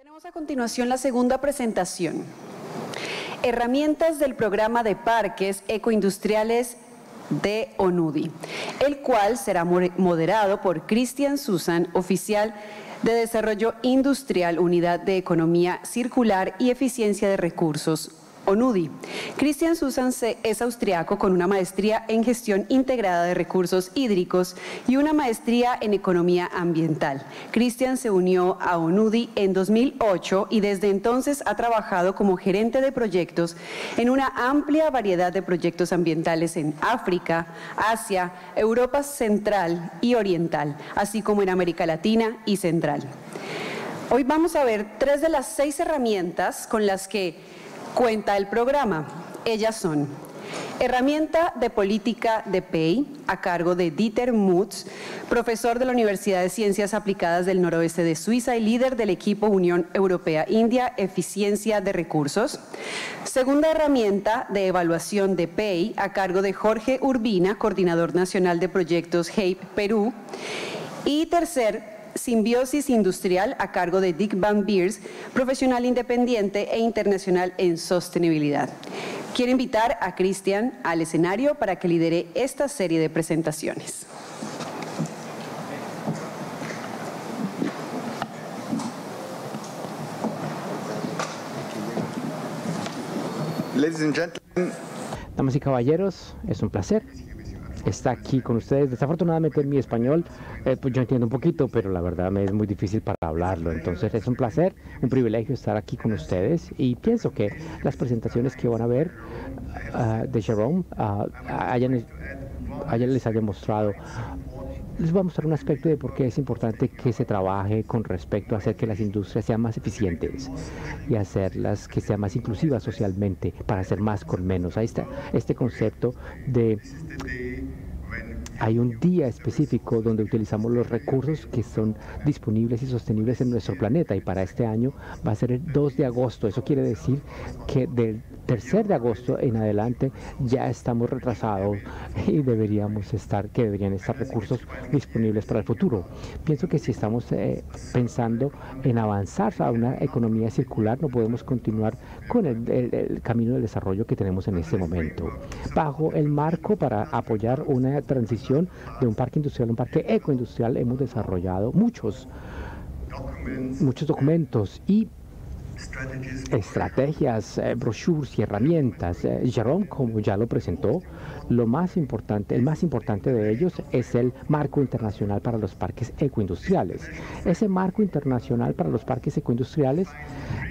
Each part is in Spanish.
Tenemos a continuación la segunda presentación. Herramientas del programa de parques ecoindustriales de ONUDI, el cual será moderado por Cristian Susan, oficial de Desarrollo Industrial, Unidad de Economía Circular y Eficiencia de Recursos ONUDI. Christian Susan es austriaco con una maestría en gestión integrada de recursos hídricos y una maestría en economía ambiental. Christian se unió a ONUDI en 2008 y desde entonces ha trabajado como gerente de proyectos en una amplia variedad de proyectos ambientales en África, Asia, Europa Central y Oriental, así como en América Latina y Central. Hoy vamos a ver tres de las seis herramientas con las que cuenta el programa. Ellas son Herramienta de Política de PEI, a cargo de Dieter Mutz, profesor de la Universidad de Ciencias Aplicadas del Noroeste de Suiza y líder del equipo Unión Europea-India Eficiencia de Recursos. Segunda herramienta de evaluación de PEI, a cargo de Jorge Urbina, coordinador nacional de proyectos HAPE Perú. Y tercer Simbiosis Industrial a cargo de Dick Van Beers, profesional independiente e internacional en sostenibilidad. Quiero invitar a Cristian al escenario para que lidere esta serie de presentaciones. Damas y caballeros, es un placer está aquí con ustedes. Desafortunadamente mi español, eh, pues yo entiendo un poquito, pero la verdad me es muy difícil para hablarlo. Entonces es un placer, un privilegio estar aquí con ustedes y pienso que las presentaciones que van a ver ah, de Jerome uh, hayan, les haya mostrado les voy a mostrar un aspecto de por qué es importante que se trabaje con respecto a hacer que las industrias sean más eficientes y hacerlas que sean más inclusivas socialmente para hacer más con menos. Ahí está este concepto de hay un día específico donde utilizamos los recursos que son disponibles y sostenibles en nuestro planeta y para este año va a ser el 2 de agosto. Eso quiere decir que del tercer de agosto en adelante ya estamos retrasados y deberíamos estar, que deberían estar recursos disponibles para el futuro. Pienso que si estamos eh, pensando en avanzar a una economía circular, no podemos continuar con el, camino del desarrollo que tenemos en este momento. Bajo el marco para apoyar una transición de un parque industrial a un parque ecoindustrial, hemos desarrollado muchos muchos documentos y estrategias, eh, brochures y herramientas. Eh, Jerome, como ya lo presentó, lo más importante, el más importante de ellos es el marco internacional para los parques ecoindustriales. Ese marco internacional para los parques ecoindustriales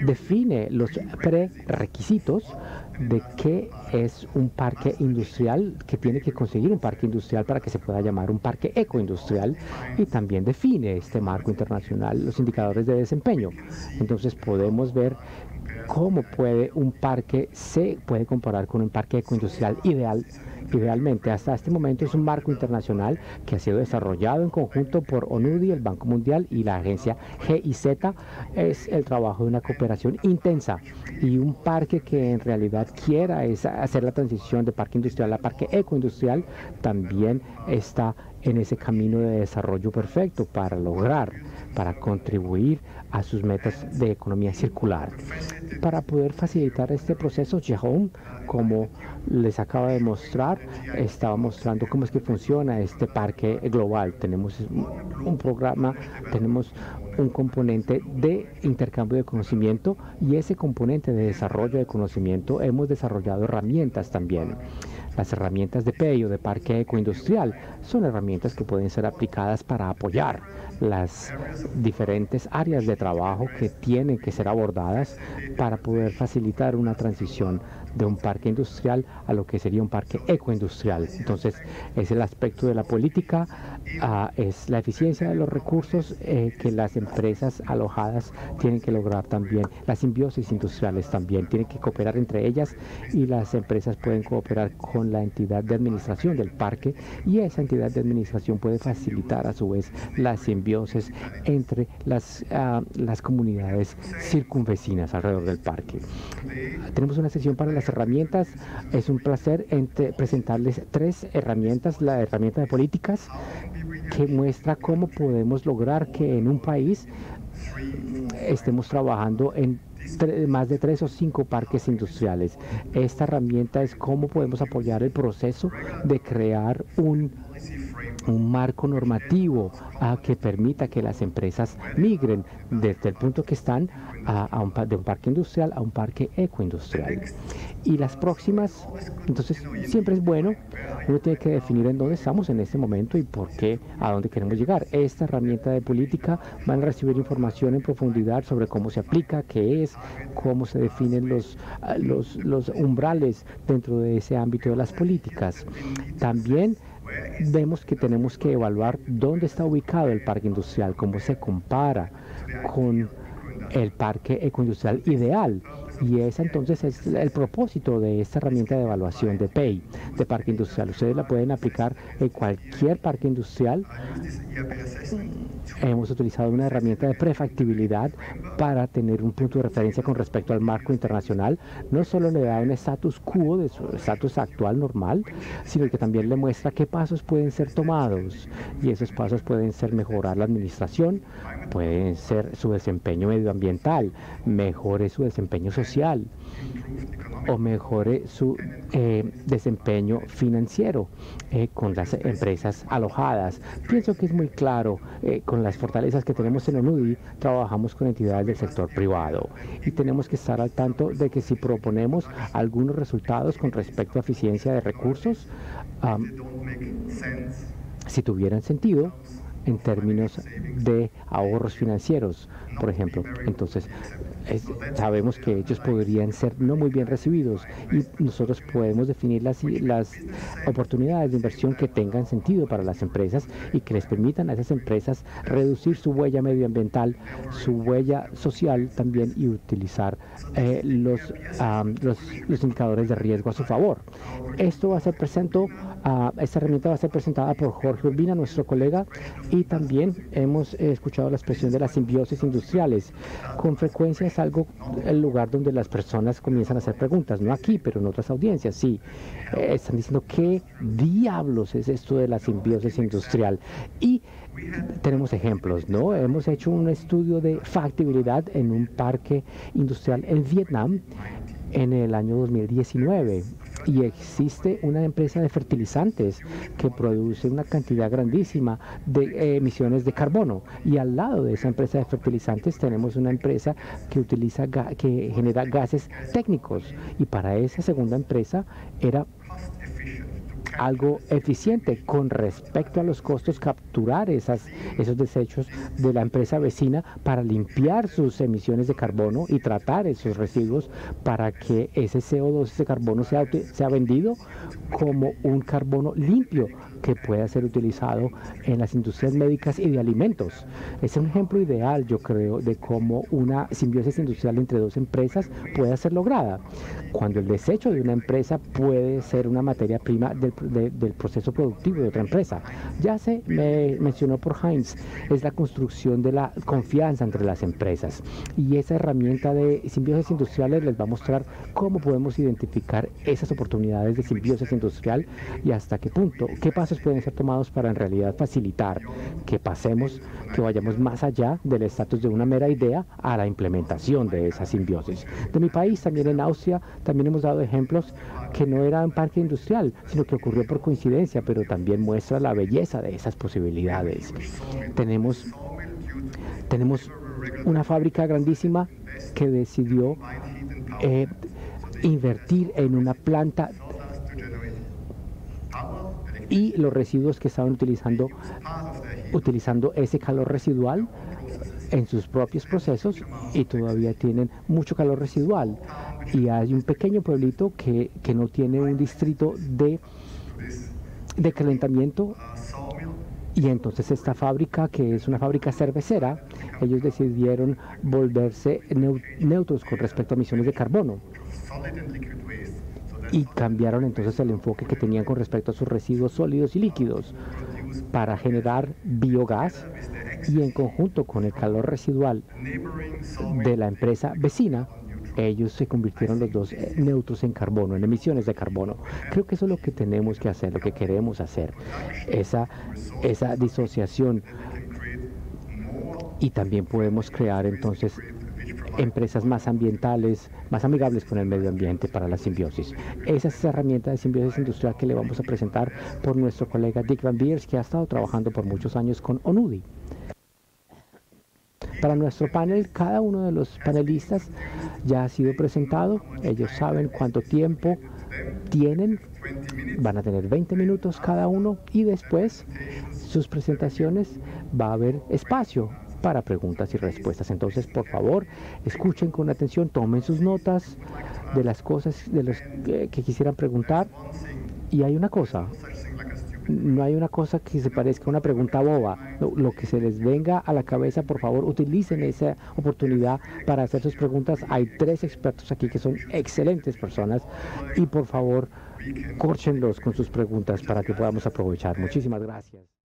define los prerequisitos de qué es un parque industrial, que tiene que conseguir un parque industrial para que se pueda llamar un parque ecoindustrial y también define este marco internacional los indicadores de desempeño. Entonces podemos ver cómo puede un parque se puede comparar con un parque ecoindustrial ideal Idealmente, hasta este momento es un marco internacional que ha sido desarrollado en conjunto por ONUDI, el Banco Mundial y la agencia GIZ. Es el trabajo de una cooperación intensa y un parque que en realidad quiera es hacer la transición de parque industrial a parque ecoindustrial también está en ese camino de desarrollo perfecto para lograr, para contribuir a sus metas de economía circular. Para poder facilitar este proceso, Jehom, como les acaba de mostrar, estaba mostrando cómo es que funciona este parque global. Tenemos un programa, tenemos un componente de intercambio de conocimiento y ese componente de desarrollo de conocimiento hemos desarrollado herramientas también. Las herramientas de PEI o de parque ecoindustrial son herramientas que pueden ser aplicadas para apoyar las diferentes áreas de trabajo que tienen que ser abordadas para poder facilitar una transición de un parque industrial a lo que sería un parque ecoindustrial. Entonces, es el aspecto de la política, ah, es la eficiencia de los recursos eh, que las empresas alojadas tienen que lograr también. Las simbiosis industriales también tienen que cooperar entre ellas y las empresas pueden cooperar con la entidad de administración del parque y esa entidad de administración puede facilitar a su vez la simbiosis entre las, ah, las comunidades circunvecinas alrededor del parque. Tenemos una sesión para la herramientas. Es un placer presentarles tres herramientas. La herramienta de políticas que muestra cómo podemos lograr que en un país estemos trabajando en más de tres o cinco parques industriales. Esta herramienta es cómo podemos apoyar el proceso de crear un un marco normativo que permita que las empresas migren desde el punto que están a, de un parque industrial a un parque ecoindustrial. Y las próximas, entonces siempre es bueno, uno tiene que definir en dónde estamos en este momento y por qué, a dónde queremos llegar. Esta herramienta de política van a recibir información en profundidad sobre cómo se aplica, qué es, cómo se definen los, los, los umbrales dentro de ese ámbito de las políticas. También vemos que tenemos que evaluar dónde está ubicado el parque industrial, cómo se compara con el parque ecoindustrial ideal. Y ese entonces es el propósito de esta herramienta de evaluación de PEI, de parque industrial. Ustedes la pueden aplicar en cualquier parque industrial hemos utilizado una herramienta de prefactibilidad para tener un punto de referencia con respecto al marco internacional. No solo le da un status quo de su estatus actual normal, sino que también le muestra qué pasos pueden ser tomados. Y esos pasos pueden ser mejorar la administración, pueden ser su desempeño medioambiental, mejore su desempeño social o mejore su eh, desempeño financiero eh, con las empresas alojadas. Pienso que es muy claro, eh, con las fortalezas que tenemos en ONUDI, trabajamos con entidades del sector privado y tenemos que estar al tanto de que si proponemos algunos resultados con respecto a eficiencia de recursos, si tuvieran sentido, en términos de ahorros financieros, por ejemplo. Entonces, sabemos que ellos podrían ser no muy bien recibidos y nosotros podemos definir las, las oportunidades de inversión que tengan sentido para las empresas y que les permitan a esas empresas reducir su huella medioambiental, su huella social también y utilizar eh, los, los, los, indicadores de riesgo a su favor. Esto va a ser presentado, uh, esta herramienta va a ser presentada por Jorge Urbina, nuestro colega, y también hemos escuchado la expresión de las simbiosis industriales. Con frecuencia es algo, el lugar donde las personas comienzan a hacer preguntas, no aquí, pero en otras audiencias, sí. Eh, están diciendo, ¿qué diablos es esto de la simbiosis industrial? Y tenemos ejemplos, ¿no? Hemos hecho un estudio de factibilidad en un parque industrial en Vietnam en el año 2019 y existe una empresa de fertilizantes que produce una cantidad grandísima de eh, emisiones de carbono. Y al lado de esa empresa de fertilizantes tenemos una empresa que utiliza que genera gases técnicos. Y para esa segunda empresa era algo eficiente con respecto a los costos capturar esas, esos desechos de la empresa vecina para limpiar sus emisiones de carbono y tratar esos residuos para que ese CO2, ese carbono sea, sea vendido como un carbono limpio que pueda ser utilizado en las industrias médicas y de alimentos. Es un ejemplo ideal, yo creo, de cómo una simbiosis industrial entre dos empresas puede ser lograda. Cuando el desecho de una empresa puede ser una materia prima del, del proceso productivo de otra empresa. Ya se me mencionó por Heinz, es la construcción de la confianza entre las empresas. Y esa herramienta de simbiosis industriales les va a mostrar cómo podemos identificar esas oportunidades de simbiosis industrial y hasta qué punto, qué pasa pueden ser tomados para en realidad facilitar que pasemos, que vayamos más allá del estatus de una mera idea a la implementación de esa simbiosis. De mi país, también en Austria, también hemos dado ejemplos que no era un parque industrial, sino que ocurrió por coincidencia, pero también muestra la belleza de esas posibilidades. Tenemos, tenemos una fábrica grandísima que decidió eh, invertir en una planta y los residuos que estaban utilizando, utilizando ese calor residual en sus propios procesos y todavía tienen mucho calor residual. Y hay un pequeño pueblito que, que no tiene un distrito de, de calentamiento y entonces esta fábrica, que es una fábrica cervecera, ellos decidieron volverse neutros con respecto a emisiones de carbono y cambiaron entonces el enfoque que tenían con respecto a sus residuos sólidos y líquidos para generar biogás y en conjunto con el calor residual de la empresa vecina, ellos se convirtieron los dos neutros en carbono, en emisiones de carbono. Creo que eso es lo que tenemos que hacer, lo que queremos hacer, esa, esa disociación y también podemos crear entonces empresas más ambientales, más amigables con el medio ambiente para la simbiosis. Esa es esa herramienta de simbiosis industrial que le vamos a presentar por nuestro colega Dick Van Beers, que ha estado trabajando por muchos años con ONUDI. Para nuestro panel, cada uno de los panelistas ya ha sido presentado. Ellos saben cuánto tiempo tienen. Van a tener 20 minutos cada uno y después sus presentaciones va a haber espacio para preguntas y respuestas. Entonces, por favor, escuchen con atención, tomen sus notas de las cosas de los que, quisieran preguntar. Y hay una cosa, no hay una cosa que se parezca a una pregunta boba. Lo, que se les venga a la cabeza, por favor, utilicen esa oportunidad para hacer sus preguntas. Hay tres expertos aquí que son excelentes personas y por favor, córchenlos con sus preguntas para que podamos aprovechar. Muchísimas gracias.